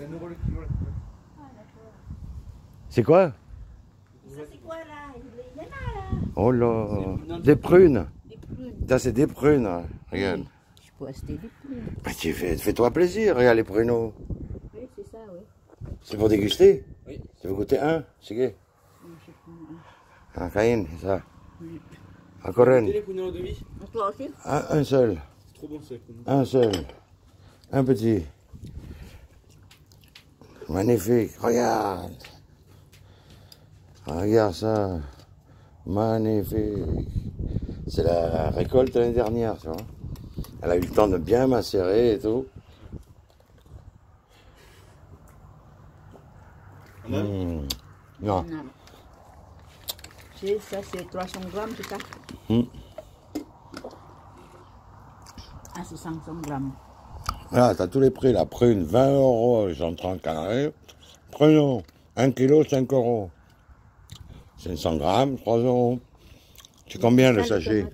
C'est là. C'est quoi? Ça, c'est quoi là? Il y en a là. Oh là Des prunes Des prunes. Ça, c'est des prunes. hein. Regarde. Je peux acheter des prunes. Bah, tu fais, fais-toi plaisir, regarde les pruneaux. Oui, c'est ça, oui. C'est pour déguster? Oui. Tu veux goûter un C'est gay Un Caïn, c'est ça Encore un les pruneaux de vie aussi Un, un seul. C'est trop bon ça. Un seul. Un petit. Magnifique. Regarde. Regarde ça. Magnifique. C'est la récolte l'année dernière, tu vois. Elle a eu le temps de bien macérer et tout. Mmh. Non. Non. C'est ça, c'est 300 grammes, c'est ça Hmm. Ah, c'est 500 grammes. Voilà, t'as tous les prix là. Prune, 20 euros, les gens en Canaries. Prenons 1 kg, 5 euros. 500 grammes, 3 euros. C'est combien le sachet.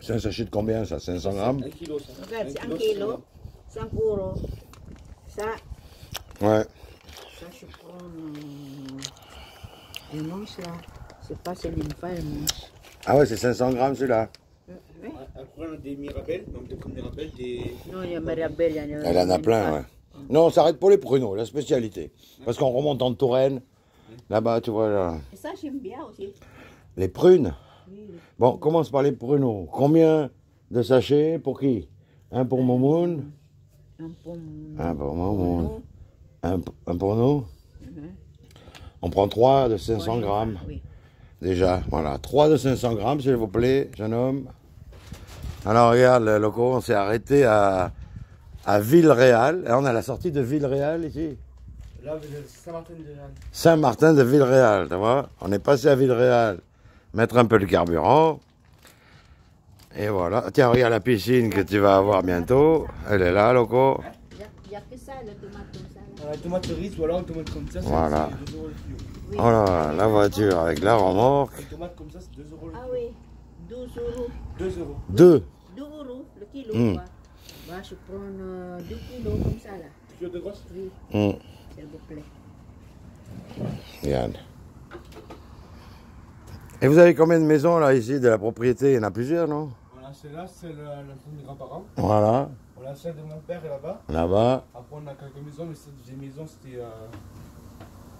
C'est un sachet de combien ça 500 grammes un kilo ça. Regarde, c'est 1 c'est kilo, 5 euros. Ça, Ouais. ça, je prends euh, une once là. C'est pas, pas une once. Ah ouais, c'est 500 grammes celui-là. Oui. Après, on a des mirabelles, donc des comme mirabelles, des. Non, il y a Marabelle, il y en a. Elle en a plein, ouais. Non, on s'arrête pour les pruneaux, la spécialité. Parce qu'on remonte en Touraine. Là-bas, tu vois, là. Et ça, j'aime bien aussi. Les prunes. Oui, Bon, on commence par les pruneaux. Combien de sachets pour qui? Un pour Momoun, un pomme. un pour Momoun, un, un pour nous? On prend trois de 500 grammes. Oui. Déjà, voilà. Trois de 500 grammes, s'il vous plaît, jeune homme. Alors, regarde, le loco, on s'est arrêté à, à Villeréal. Et on a la sortie de Villeréal ici. Là, c'est Saint-Martin de Lannes. Saint-Martin de Villeréal, tu vois. On est passé à Villeréal, mettre un peu le carburant. Et voilà. Tiens, regarde la piscine que tu vas avoir bientôt. Elle est là, loco. Il n'y a, il y a que ça, le tomate comme ça. Là. Euh, tomate cerise ou alors une tomate comme ça, c'est Voilà. c'est 2 euros le kilo. Oui. Oh là, la voiture avec la remorque. Une tomate comme ça, c'est 2 euros le Ah kilo. oui, 12 euros. 2 euros. Deux. 2 Mm. Quoi. Bah, je prends euh, 2 kilos comme ça là. De grosse Oui, Hum, s'il vous plaît. regarde. Et vous avez combien de maisons là ici de la propriété? Il y en a plusieurs, non? Voilà, celle-là, c'est le- la maison de mes grands-parents. Voilà. Voilà, celle de mon père est là-bas. Là-bas. Après, on a quelques maisons, mais cette deuxième maison, c'était. Euh,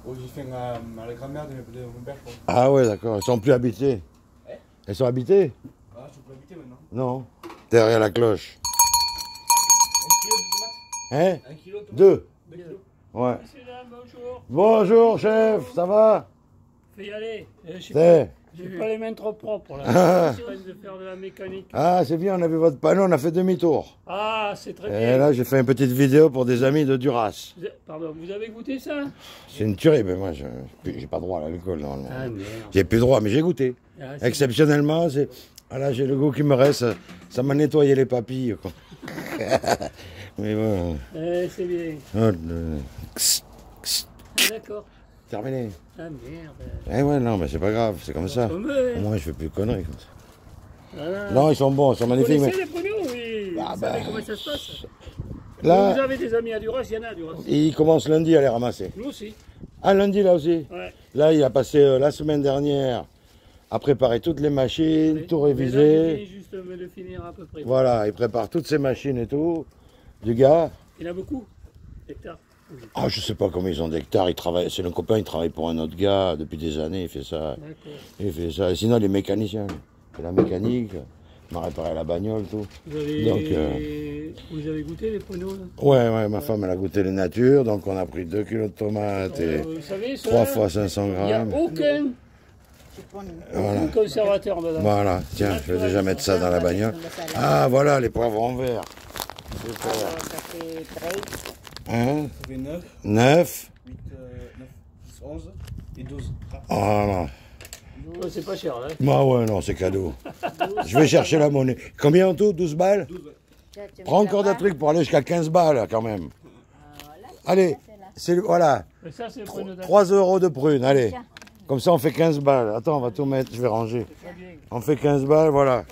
où j'ai fait à, à la grand-mère de, de mon père. Quoi. Ah ouais, d'accord. Ils sont plus habités. Eh? Ils sont habités Voilà, je peux habiter maintenant. Non. Derrière la cloche. Un kilo de Hein tomates Un kilo de tomates Deux. Deux kilos. Ouais. Bonjour. Bonjour, chef. Ça va Faut y aller. Euh, Je suis C'est. pas, j'ai pas les mains trop propres là. Ah. Train de faire de la mécanique. Ah, c'est bien, on a vu votre panneau, on a fait demi-tour. Ah, c'est très Et bien. là, j'ai fait une petite vidéo pour des amis de Duras. Vous Pardon, vous avez goûté ça C'est une tuerie, mais moi, je- j'ai pas droit à l'alcool, normalement. Ah merde. J'ai plus droit, mais j'ai goûté. Ah, c'est- Exceptionnellement, c'est. Ah là, j'ai le goût qui me reste. Ça m'a nettoyé les papilles, quoi. mais bon. Eh, c'est bien. Oh, le-. Ah, D'accord. Terminé. Ah merde. Eh ouais, non, mais c'est pas grave, c'est comme ça. Comme Au moins, je fais plus de conneries comme ça. Voilà. Non, ils sont bons, ils sont Vous magnifiques, mais. les pruneaux, oui. Ah, vous bah. savez comment ça se passe Vous avez des amis à Duras, il y en a à Duras. ils commencent lundi à les ramasser. Nous aussi. Ah, lundi, là aussi Ouais. Là, il a passé euh, la semaine dernière à préparer toutes les machines, Oui. tout là, il réviser. vient juste de finir à peu près. Voilà, il prépare toutes ces machines et tout. Du gars. Il a beaucoup Hectares. Oui. Ah, je sais pas combien ils ont d'hectares. Il travaille, c'est un copain, il travaille pour un autre gars depuis des années. Il fait ça. Il fait ça. Et sinon, les mécaniciens. Il fait la mécanique. Il m'a réparé la bagnole, tout. Vous avez, Donc, euh, vous avez goûté les pruneaux là? Ouais, ouais, ma femme, elle a goûté les natures. Donc, on a pris 2 kilos de tomates et Euh, Vous savez, ça, 3 fois 500 Il n'y a grammes. aucun, Voilà. conservateur tiens, je vais déjà mettre ça dans la bagnole. Ah, voilà, les poivrons verts. Super. Alors, ça fait 13. Hein Ça fait 9, 9 8, euh, 9, 10, 11 et 12. Ah, Ah non. Ouais, c'est pas cher, hein Bah ouais, non, c'est cadeau. Je vais chercher la monnaie. Combien en tout 12 balles 12, ouais. Tiens, tu Prends encore des trucs pour aller jusqu'à 15 balles, quand même. Voilà. Allez, C'est là. voilà. Mais ça, c'est le pruneau d'A- 3 euros de prune, allez. Comme ça, on fait 15 balles. Attends, on va tout mettre, je vais ranger. On fait 15 balles, voilà.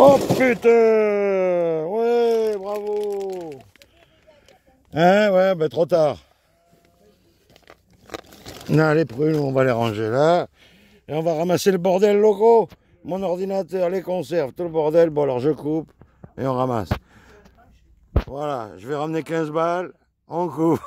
Oh putain bravo. Hein, ouais, ben trop tard. Non, les prunes, on va les ranger là. Et on va ramasser le bordel locaux. Mon ordinateur, les conserves, tout le bordel. Bon, alors je coupe et on ramasse. Voilà, je vais ramener 15 balles. On coupe.